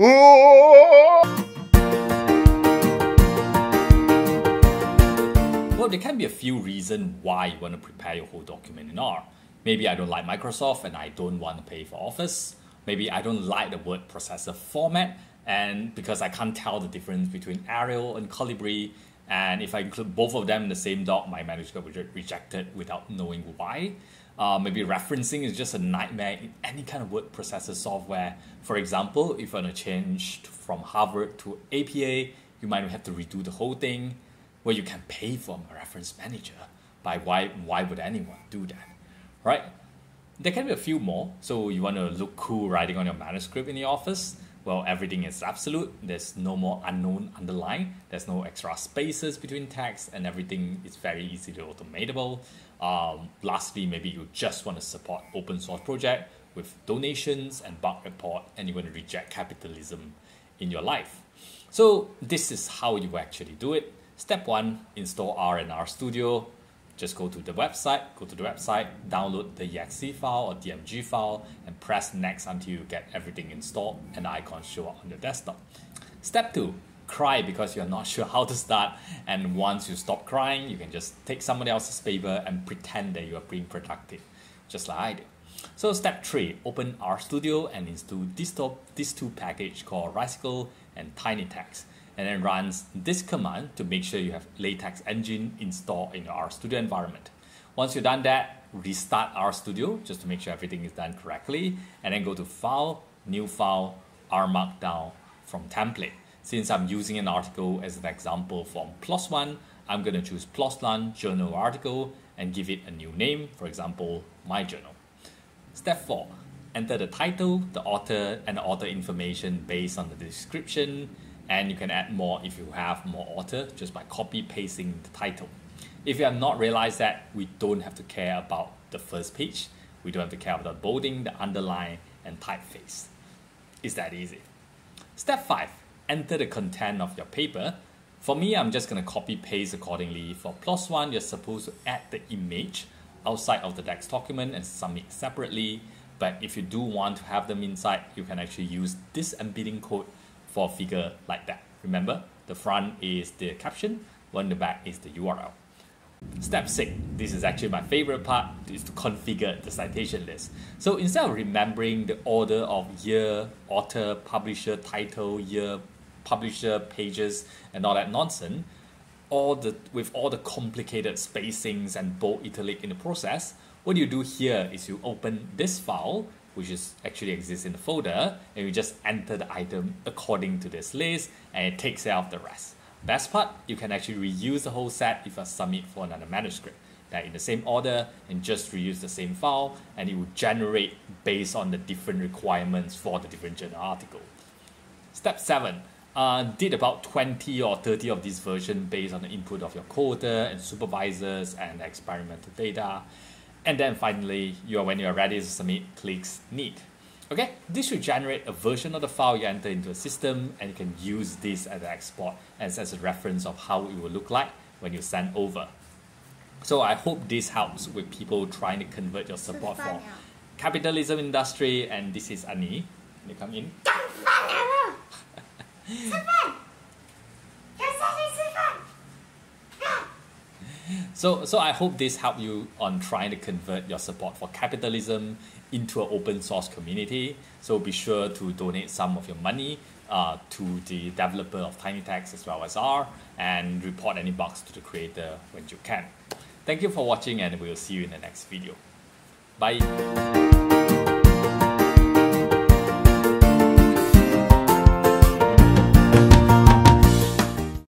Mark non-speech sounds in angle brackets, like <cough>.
Oh. Well, there can be a few reasons why you want to prepare your whole document in R. Maybe I don't like Microsoft and I don't want to pay for Office. Maybe I don't like the word processor format and because I can't tell the difference between Arial and Calibri and if I include both of them in the same doc, my manuscript will get rejected without knowing why. Uh, maybe referencing is just a nightmare in any kind of word processor software. For example, if you want to change from Harvard to APA, you might have to redo the whole thing. Well, you can pay for a reference manager, but why, why would anyone do that? Right? There can be a few more. So you want to look cool writing on your manuscript in the office well, everything is absolute. There's no more unknown underline. There's no extra spaces between text, and everything is very easily automatable. Um, lastly, maybe you just want to support open source project with donations and bug report, and you want to reject capitalism in your life. So this is how you actually do it. Step one: install R and R Studio just go to the website, go to the website, download the exe file or DMG file, and press next until you get everything installed and the icons show up on your desktop. Step two, cry because you're not <laughs> sure how to start. And once you stop crying, you can just take somebody else's paper and pretend that you are being productive, just like I did. So step three, open RStudio and install these two, these two packages called rticles and TinyTeX and then runs this command to make sure you have LaTeX engine installed in your RStudio environment. Once you've done that, restart RStudio just to make sure everything is done correctly, and then go to File, New File, R Markdown from Template. Since I'm using an article as an example from PLOS One, I'm going to choose PLOS One Journal Article and give it a new name, for example, My Journal. Step 4. Enter the title, the author, and the author information based on the description, and you can add more if you have more author just by copy pasting the title. If you have not realized that, we don't have to care about the first page. We don't have to care about the bolding, the underline, and typeface. It's that easy. Step 5. Enter the content of your paper. For me, I'm just going to copy paste accordingly. For One, you're supposed to add the image outside of the text document and submit separately. But if you do want to have them inside, you can actually use this embedding code for a figure like that. Remember, the front is the caption, one the back is the URL. Step 6, this is actually my favorite part, is to configure the citation list. So instead of remembering the order of year, author, publisher, title, year, publisher, pages, and all that nonsense, all the with all the complicated spacings and bold italic in the process, what you do here is you open this file which is actually exists in the folder, and you just enter the item according to this list, and it takes care of the rest. Best part, you can actually reuse the whole set if you submit for another manuscript. That in the same order and just reuse the same file, and it will generate based on the different requirements for the different journal article. Step 7. Uh, did about 20 or 30 of this version based on the input of your coder and supervisors and experimental data. And then finally, you are, when you are ready to submit, clicks Knit. Okay, this should generate a version of the file you enter into a system and you can use this as an export as, as a reference of how it will look like when you send over. So I hope this helps with people trying to convert your support for capitalism industry and this is Ani. Can you come in? So, so I hope this helped you on trying to convert your support for capitalism into an open source community. So be sure to donate some of your money uh, to the developer of TinyTeX as well as R and report any bugs to the creator when you can. Thank you for watching and we'll see you in the next video. Bye.